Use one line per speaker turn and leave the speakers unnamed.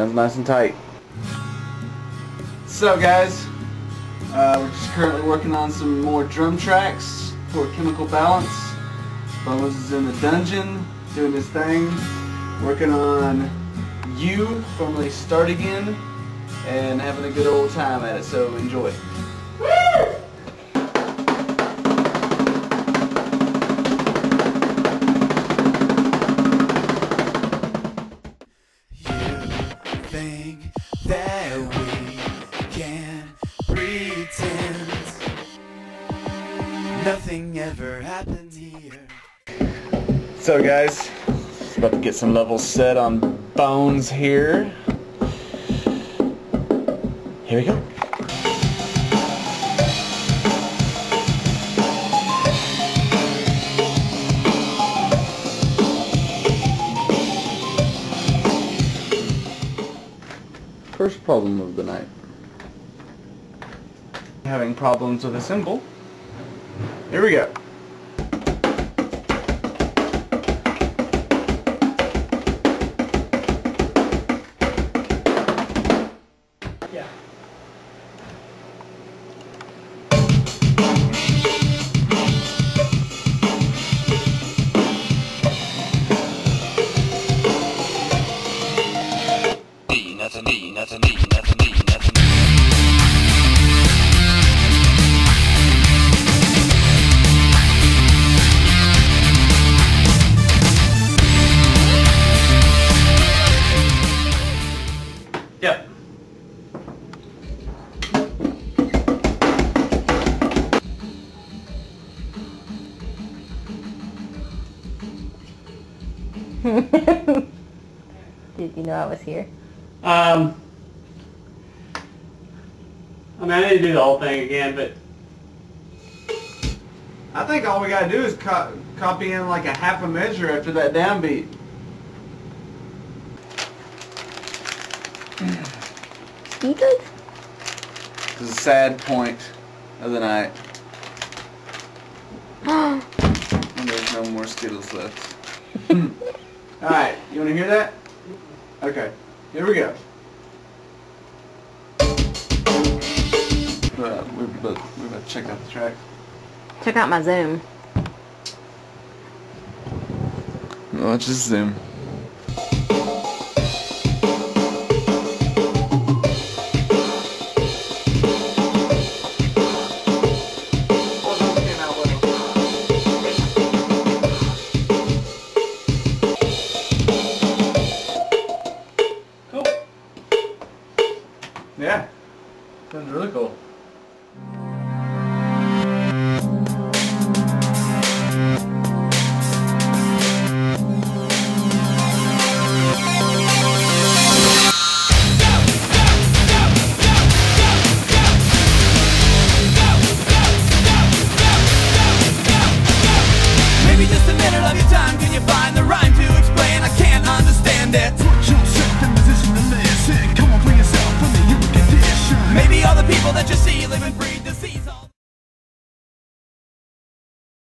Sounds nice and tight. So guys, uh, we're just currently working on some more drum tracks for Chemical Balance. Bones is in the dungeon doing his thing, working on You, formerly Start Again, and having a good old time at it, so enjoy. Think that we can pretend nothing ever happened here. So guys, about to get some levels set on Bones here. Here we go. First problem of the night. Having problems with a cymbal. Here we go.
Did you know I was here?
Um, I mean, I need to do the whole thing again, but
I think all we gotta do is co- copy in like a half a measure after that downbeat.
Speakers?
This is a sad point of the night. And there's no more Skittles left. Alright, you wanna hear that? Okay, here we go. Uh, we, but we about to check out the track.
Check out my Zoom.
Let's just zoom. That's really cool. Maybe just a minute of your time, can you find the rhyme to explain? I can't understand it. Let you see